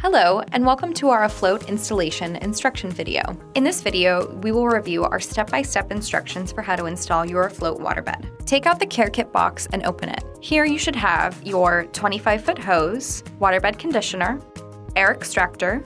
Hello, and welcome to our Afloat installation instruction video. In this video, we will review our step-by-step instructions for how to install your Afloat waterbed. Take out the care kit box and open it. Here you should have your 25-foot hose, waterbed conditioner, air extractor,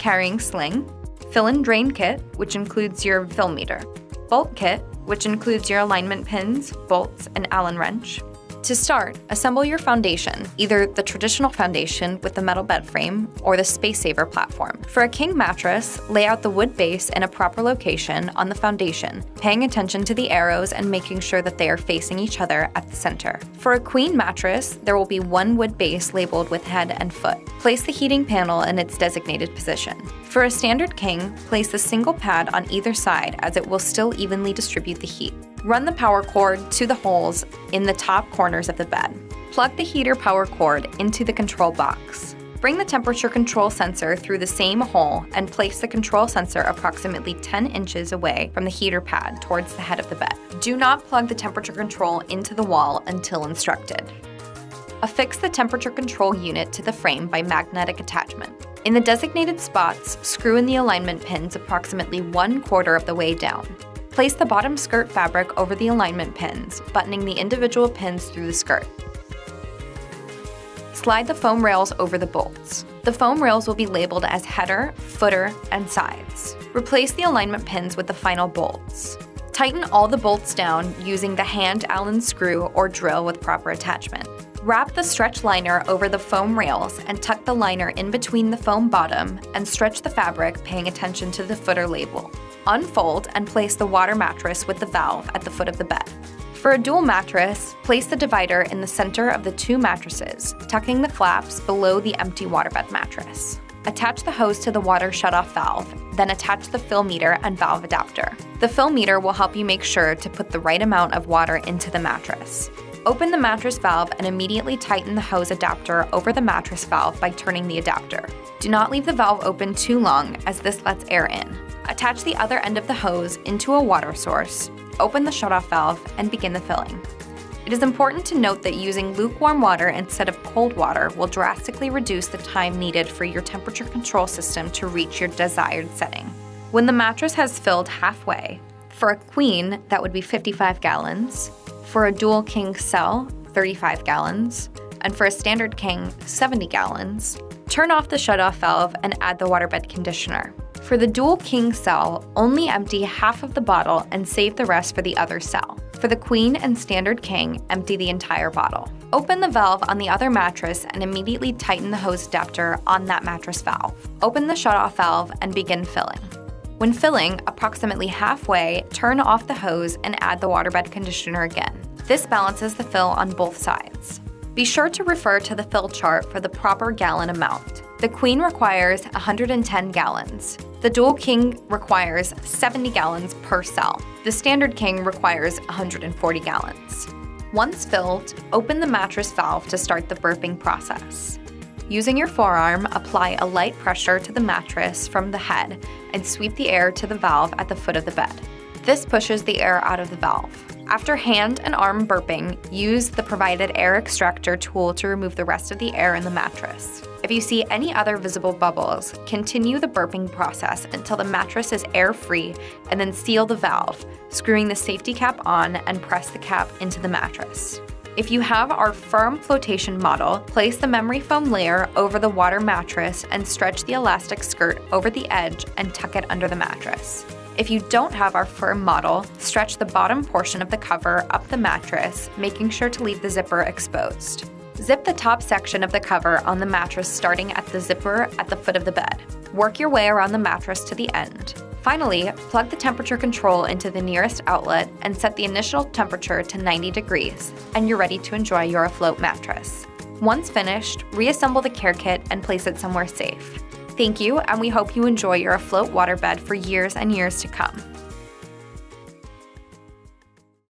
carrying sling, fill and drain kit, which includes your fill meter, bolt kit, which includes your alignment pins, bolts, and Allen wrench, to start, assemble your foundation, either the traditional foundation with the metal bed frame or the Space Saver platform. For a king mattress, lay out the wood base in a proper location on the foundation, paying attention to the arrows and making sure that they are facing each other at the center. For a queen mattress, there will be one wood base labeled with head and foot. Place the heating panel in its designated position. For a standard king, place a single pad on either side as it will still evenly distribute the heat. Run the power cord to the holes in the top corners of the bed. Plug the heater power cord into the control box. Bring the temperature control sensor through the same hole and place the control sensor approximately 10 inches away from the heater pad towards the head of the bed. Do not plug the temperature control into the wall until instructed. Affix the temperature control unit to the frame by magnetic attachment. In the designated spots, screw in the alignment pins approximately one quarter of the way down. Place the bottom skirt fabric over the alignment pins, buttoning the individual pins through the skirt. Slide the foam rails over the bolts. The foam rails will be labeled as header, footer, and sides. Replace the alignment pins with the final bolts. Tighten all the bolts down using the hand Allen screw or drill with proper attachment. Wrap the stretch liner over the foam rails and tuck the liner in between the foam bottom and stretch the fabric paying attention to the footer label. Unfold and place the water mattress with the valve at the foot of the bed. For a dual mattress, place the divider in the center of the two mattresses, tucking the flaps below the empty waterbed mattress. Attach the hose to the water shutoff valve, then attach the fill meter and valve adapter. The fill meter will help you make sure to put the right amount of water into the mattress. Open the mattress valve and immediately tighten the hose adapter over the mattress valve by turning the adapter. Do not leave the valve open too long as this lets air in. Attach the other end of the hose into a water source, open the shutoff valve, and begin the filling. It is important to note that using lukewarm water instead of cold water will drastically reduce the time needed for your temperature control system to reach your desired setting. When the mattress has filled halfway, for a queen, that would be 55 gallons, for a dual king cell, 35 gallons, and for a standard king, 70 gallons. Turn off the shutoff valve and add the waterbed conditioner. For the dual king cell, only empty half of the bottle and save the rest for the other cell. For the queen and standard king, empty the entire bottle. Open the valve on the other mattress and immediately tighten the hose adapter on that mattress valve. Open the shutoff valve and begin filling. When filling, approximately halfway, turn off the hose and add the waterbed conditioner again. This balances the fill on both sides. Be sure to refer to the fill chart for the proper gallon amount. The queen requires 110 gallons. The dual king requires 70 gallons per cell. The standard king requires 140 gallons. Once filled, open the mattress valve to start the burping process. Using your forearm, apply a light pressure to the mattress from the head and sweep the air to the valve at the foot of the bed. This pushes the air out of the valve. After hand and arm burping, use the provided air extractor tool to remove the rest of the air in the mattress. If you see any other visible bubbles, continue the burping process until the mattress is air-free and then seal the valve, screwing the safety cap on and press the cap into the mattress. If you have our firm flotation model, place the memory foam layer over the water mattress and stretch the elastic skirt over the edge and tuck it under the mattress. If you don't have our firm model, stretch the bottom portion of the cover up the mattress, making sure to leave the zipper exposed. Zip the top section of the cover on the mattress starting at the zipper at the foot of the bed. Work your way around the mattress to the end. Finally, plug the temperature control into the nearest outlet and set the initial temperature to 90 degrees, and you're ready to enjoy your afloat mattress. Once finished, reassemble the care kit and place it somewhere safe. Thank you, and we hope you enjoy your afloat waterbed for years and years to come.